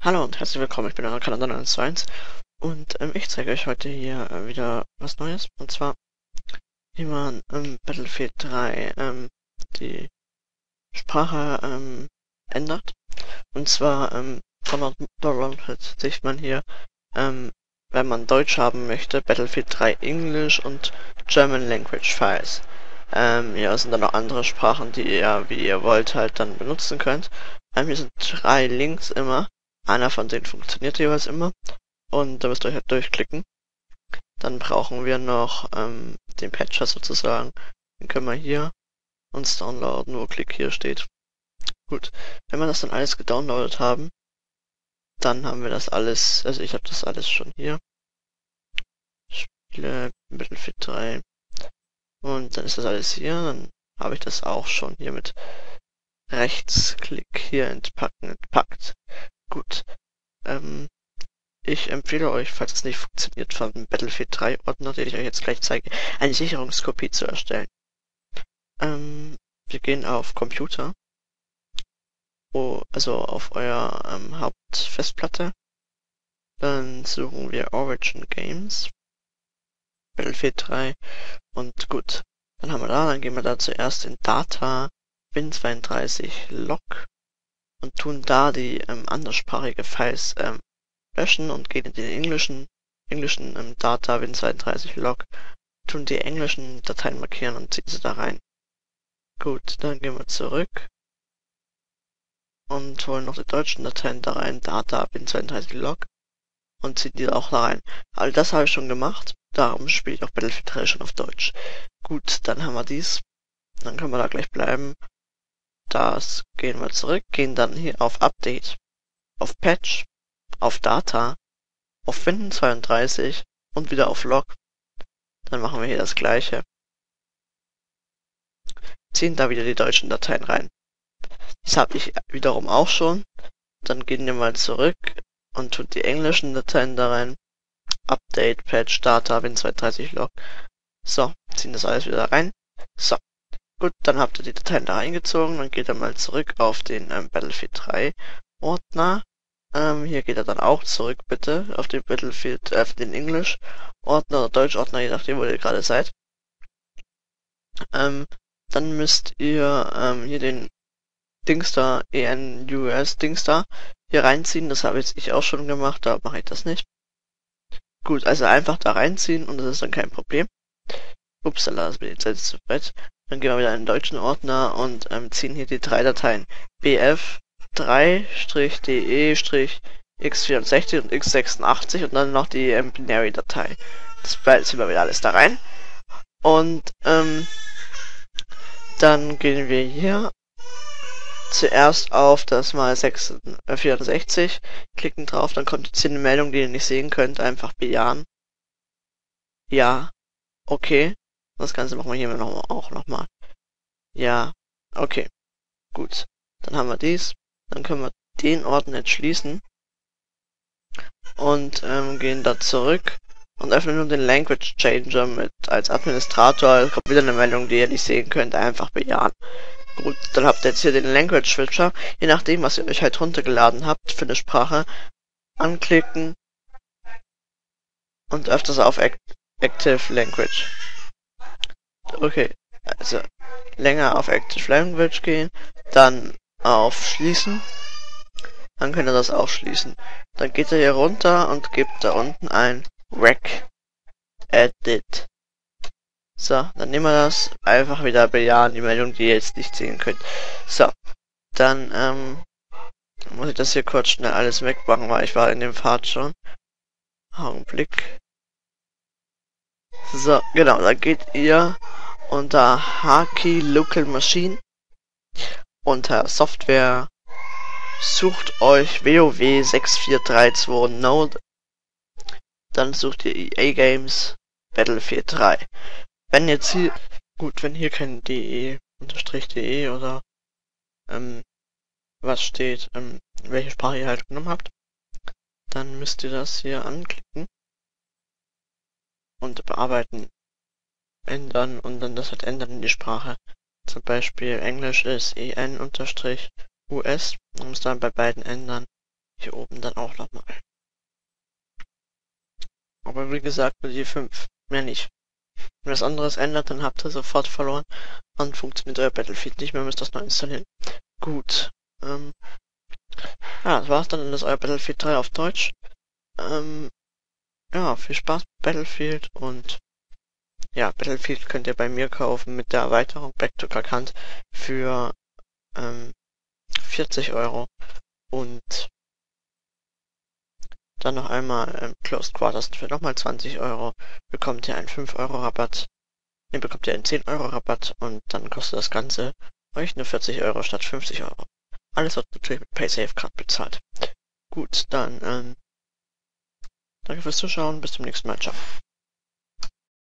Hallo und herzlich willkommen, ich bin der Kanada 921 und ähm, ich zeige euch heute hier äh, wieder was Neues und zwar wie man ähm, Battlefield 3 ähm, die Sprache ähm, ändert und zwar ähm, von Download sieht man hier ähm, wenn man Deutsch haben möchte Battlefield 3 English und German Language Files ähm, ja, sind dann noch andere Sprachen, die ihr, wie ihr wollt, halt dann benutzen könnt. Ähm, hier sind drei Links immer. Einer von denen funktioniert jeweils immer. Und da müsst ihr euch halt durchklicken. Dann brauchen wir noch ähm, den Patcher sozusagen. Den können wir hier uns downloaden, wo Klick hier steht. Gut, wenn wir das dann alles gedownloadet haben, dann haben wir das alles, also ich habe das alles schon hier. Spiele, Battlefield 3. Und dann ist das alles hier, dann habe ich das auch schon hier mit Rechtsklick hier entpacken, entpackt. Gut. Ähm, ich empfehle euch, falls es nicht funktioniert, von Battlefield 3 Ordner, den ich euch jetzt gleich zeige, eine Sicherungskopie zu erstellen. Ähm, wir gehen auf Computer. Oh, also auf euer ähm, Hauptfestplatte. Dann suchen wir Origin Games. Battlefield 3. Und gut. Dann haben wir da, dann gehen wir da zuerst in Data Win32 Log und tun da die ähm, anderssprachige Files ähm, löschen und gehen in den englischen, englischen ähm, Data Win32 Log, tun die englischen Dateien markieren und ziehen sie da rein. Gut, dann gehen wir zurück und holen noch die deutschen Dateien da rein, Data Win32 Log und ziehen die auch da rein. All das habe ich schon gemacht, darum spiele ich auch Battlefield 3 schon auf Deutsch. Gut, dann haben wir dies. Dann können wir da gleich bleiben das gehen wir zurück, gehen dann hier auf Update, auf Patch, auf Data, auf Win32 und wieder auf Log. Dann machen wir hier das gleiche. Ziehen da wieder die deutschen Dateien rein. Das habe ich wiederum auch schon. Dann gehen wir mal zurück und tun die englischen Dateien da rein. Update, Patch, Data, Win32 Log. So, ziehen das alles wieder rein. So, Gut, dann habt ihr die Dateien da eingezogen, dann geht er mal zurück auf den ähm, Battlefield 3 Ordner. Ähm, hier geht er dann auch zurück, bitte, auf den Battlefield, äh, den English Ordner oder Deutsch Ordner, je nachdem, wo ihr gerade seid. Ähm, dann müsst ihr ähm, hier den Dingstar, ENUS Dingstar, hier reinziehen. Das habe jetzt ich auch schon gemacht, da mache ich das nicht. Gut, also einfach da reinziehen und das ist dann kein Problem. Upsala, das bin jetzt zu weit. Dann gehen wir wieder in den deutschen Ordner und ähm, ziehen hier die drei Dateien bf3-de-x64 und x86 und dann noch die ähm, Binary-Datei. Das ziehen wir wieder alles da rein. Und ähm, dann gehen wir hier zuerst auf das mal 6, äh, 64, klicken drauf, dann kommt jetzt hier eine Meldung, die ihr nicht sehen könnt, einfach bejahen. Ja, okay. Das Ganze machen wir hier noch, auch nochmal. Ja, okay. Gut. Dann haben wir dies. Dann können wir den Ordner jetzt schließen. Und ähm, gehen da zurück und öffnen nun den Language Changer mit als Administrator. Es kommt wieder eine Meldung, die ihr nicht sehen könnt. Einfach bejahen. Gut, dann habt ihr jetzt hier den Language Switcher. Je nachdem, was ihr euch halt runtergeladen habt für eine Sprache, anklicken und öfters auf Active Language. Okay, also länger auf Active Language gehen, dann auf Schließen. Dann könnt ihr das auch schließen. Dann geht ihr hier runter und gebt da unten ein Rec Edit. So, dann nehmen wir das einfach wieder bejahen, die Meldung, die ihr jetzt nicht sehen könnt. So, dann ähm, muss ich das hier kurz schnell alles wegmachen, weil ich war in dem Pfad schon. Augenblick. So, genau, da geht ihr unter Haki Local Machine unter Software. Sucht euch WoW 6432 Node. Dann sucht ihr EA Games Battlefield 3 wenn jetzt hier gut wenn hier kein de unterstrich de oder ähm, was steht ähm, welche Sprache ihr halt genommen habt dann müsst ihr das hier anklicken und bearbeiten ändern und dann das halt ändern in die Sprache. Zum Beispiel Englisch ist en-us, man muss dann bei beiden ändern. hier oben dann auch nochmal. Aber wie gesagt, nur die 5, mehr nicht. Wenn das anderes ändert, dann habt ihr sofort verloren. Dann funktioniert euer Battlefield nicht mehr, müsst das neu installieren. Gut. Ähm, ja, das war's dann. Ist euer Battlefield 3 auf Deutsch. Ähm, ja, viel Spaß mit Battlefield und ja, Battlefield könnt ihr bei mir kaufen mit der Erweiterung Back to Kakant für ähm, 40 Euro und dann noch einmal ähm, Closed Quarters für nochmal 20 Euro bekommt ihr einen 5 Euro Rabatt. Ne, bekommt ihr einen 10 Euro Rabatt und dann kostet das Ganze euch nur 40 Euro statt 50 Euro. Alles wird natürlich mit PaySafe Card bezahlt. Gut, dann ähm, danke fürs Zuschauen, bis zum nächsten Mal, ciao.